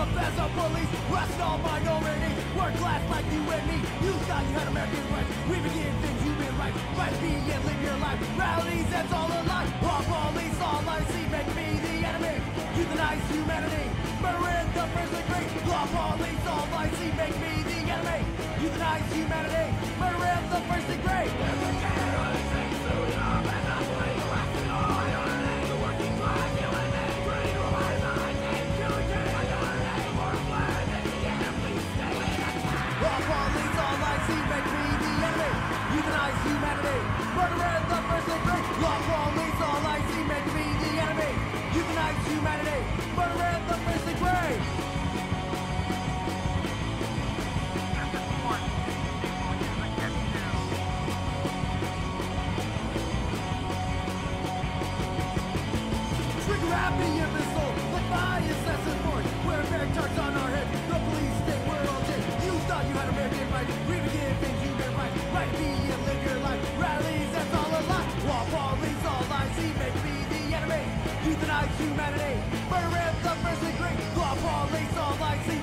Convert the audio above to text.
up as a police, arrest all minorities, work class like you and me. You thought you had American rights, we begin things human rights. Right, be and live your life. Rallies, that's all a lie. All police, all I see, make me the enemy. Euthanize humanity, murder the first degree. Law police, all I see, make me the enemy. Euthanize humanity, murder the first degree. See, make me the enemy. Euthanize humanity, murder the first degree. Law police, all I see, make me the enemy. Euthanize humanity, murder the first degree. Trigger happy imbecile, like my assassin force. We're bearing tarts on our head. Euthanize humanity. At the first degree. Law, police, all I see,